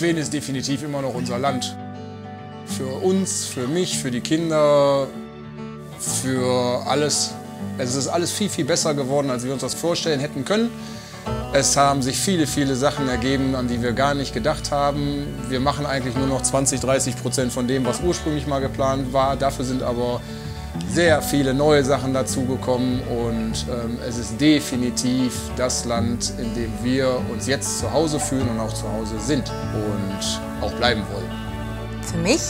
Schweden ist definitiv immer noch unser Land. Für uns, für mich, für die Kinder, für alles. Es ist alles viel, viel besser geworden, als wir uns das vorstellen hätten können. Es haben sich viele, viele Sachen ergeben, an die wir gar nicht gedacht haben. Wir machen eigentlich nur noch 20, 30 Prozent von dem, was ursprünglich mal geplant war. Dafür sind aber sehr viele neue Sachen dazugekommen und ähm, es ist definitiv das Land, in dem wir uns jetzt zu Hause fühlen und auch zu Hause sind und auch bleiben wollen. Für mich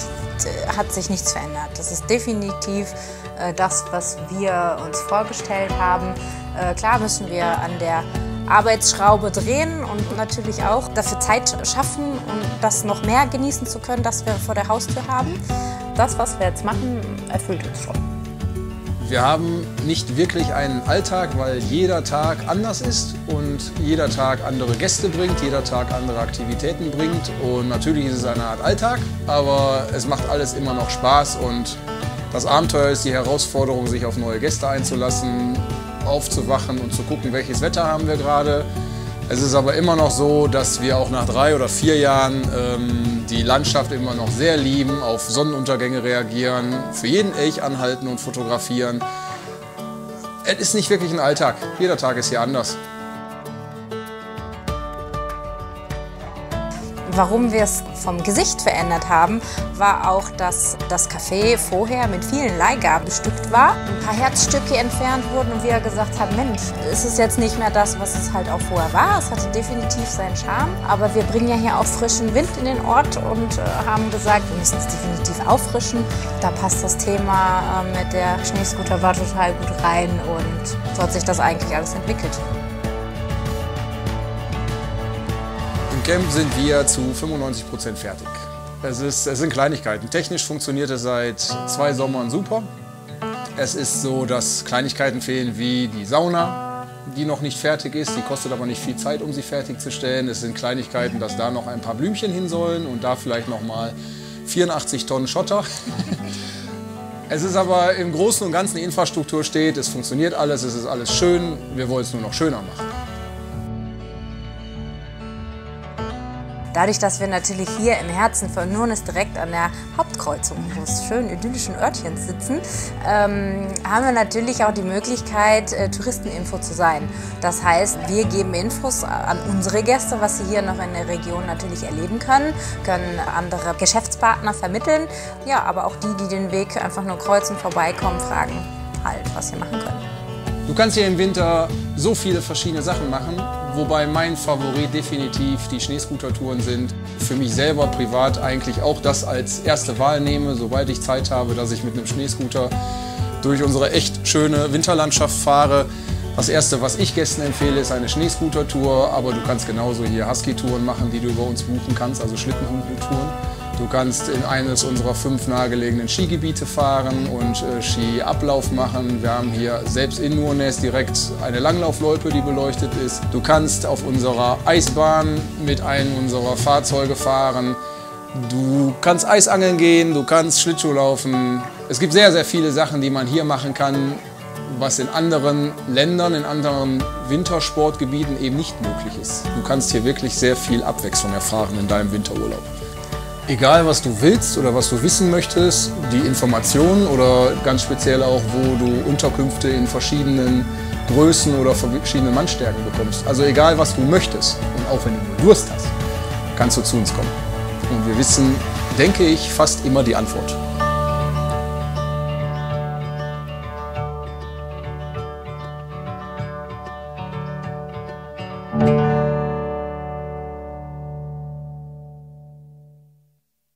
äh, hat sich nichts verändert. Das ist definitiv äh, das, was wir uns vorgestellt haben. Äh, klar müssen wir an der Arbeitsschraube drehen und natürlich auch dafür Zeit schaffen, um das noch mehr genießen zu können, das wir vor der Haustür haben. Das, was wir jetzt machen, erfüllt uns schon. Wir haben nicht wirklich einen Alltag, weil jeder Tag anders ist und jeder Tag andere Gäste bringt, jeder Tag andere Aktivitäten bringt. Und natürlich ist es eine Art Alltag, aber es macht alles immer noch Spaß und das Abenteuer ist die Herausforderung, sich auf neue Gäste einzulassen, aufzuwachen und zu gucken, welches Wetter haben wir gerade. Es ist aber immer noch so, dass wir auch nach drei oder vier Jahren ähm, die Landschaft immer noch sehr lieben, auf Sonnenuntergänge reagieren, für jeden Elch anhalten und fotografieren. Es ist nicht wirklich ein Alltag. Jeder Tag ist hier anders. Warum wir es vom Gesicht verändert haben, war auch, dass das Café vorher mit vielen Leihgaben bestückt war. Ein paar Herzstücke entfernt wurden und wir gesagt haben, Mensch, ist es jetzt nicht mehr das, was es halt auch vorher war. Es hatte definitiv seinen Charme, aber wir bringen ja hier auch frischen Wind in den Ort und äh, haben gesagt, wir müssen es definitiv auffrischen. Da passt das Thema äh, mit der Schneescooter war total gut rein und so hat sich das eigentlich alles entwickelt. Im Camp sind wir zu 95 Prozent fertig. Es, ist, es sind Kleinigkeiten. Technisch funktioniert es seit zwei Sommern super. Es ist so, dass Kleinigkeiten fehlen wie die Sauna, die noch nicht fertig ist. Die kostet aber nicht viel Zeit, um sie fertigzustellen. Es sind Kleinigkeiten, dass da noch ein paar Blümchen hin sollen und da vielleicht noch mal 84 Tonnen Schotter. Es ist aber im Großen und Ganzen die Infrastruktur steht, es funktioniert alles, es ist alles schön. Wir wollen es nur noch schöner machen. Dadurch, dass wir natürlich hier im Herzen von Nurnes direkt an der Hauptkreuzung, wo es schön idyllischen Örtchen sitzen, ähm, haben wir natürlich auch die Möglichkeit, äh, Touristeninfo zu sein. Das heißt, wir geben Infos an unsere Gäste, was sie hier noch in der Region natürlich erleben können, können andere Geschäftspartner vermitteln, ja, aber auch die, die den Weg einfach nur kreuzen, vorbeikommen, fragen halt, was sie machen können. Du kannst hier im Winter so viele verschiedene Sachen machen, wobei mein Favorit definitiv die Schneescooter-Touren sind. Für mich selber privat eigentlich auch das als erste Wahl nehme, sobald ich Zeit habe, dass ich mit einem Schneescooter durch unsere echt schöne Winterlandschaft fahre. Das erste, was ich Gästen empfehle, ist eine Schneescooter-Tour, aber du kannst genauso hier Husky-Touren machen, die du über uns buchen kannst, also Schlittenhunden-Touren. Du kannst in eines unserer fünf nahegelegenen Skigebiete fahren und äh, Skiablauf machen. Wir haben hier selbst in Nurnes direkt eine Langlaufloipe, die beleuchtet ist. Du kannst auf unserer Eisbahn mit einem unserer Fahrzeuge fahren. Du kannst Eisangeln gehen, du kannst Schlittschuh laufen. Es gibt sehr, sehr viele Sachen, die man hier machen kann, was in anderen Ländern, in anderen Wintersportgebieten eben nicht möglich ist. Du kannst hier wirklich sehr viel Abwechslung erfahren in deinem Winterurlaub egal was du willst oder was du wissen möchtest, die Informationen oder ganz speziell auch, wo du Unterkünfte in verschiedenen Größen oder verschiedenen Mannstärken bekommst. Also egal was du möchtest und auch wenn du nur Durst hast, kannst du zu uns kommen. Und wir wissen, denke ich, fast immer die Antwort.